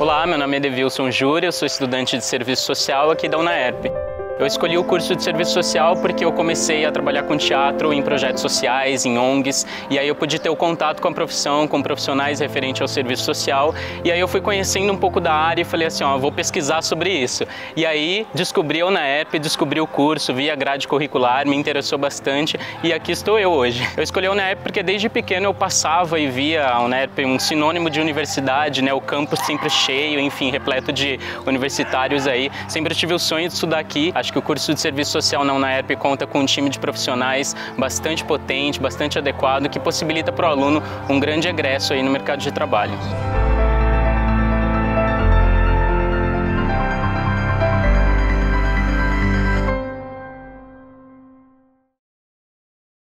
Olá, meu nome é Devilson eu sou estudante de serviço social aqui da UNAERP. Eu escolhi o curso de serviço social porque eu comecei a trabalhar com teatro em projetos sociais, em ONGs, e aí eu pude ter o contato com a profissão, com profissionais referente ao serviço social, e aí eu fui conhecendo um pouco da área e falei assim, ó, vou pesquisar sobre isso. E aí descobri a UNAERP, descobri o curso, vi a grade curricular, me interessou bastante e aqui estou eu hoje. Eu escolhi a UNAERP porque desde pequeno eu passava e via a UNAERP um sinônimo de universidade, né, o campus sempre cheio, enfim, repleto de universitários aí. Sempre tive o sonho de estudar aqui. Acho que o curso de serviço social na UNAERP conta com um time de profissionais bastante potente, bastante adequado, que possibilita para o aluno um grande egresso aí no mercado de trabalho.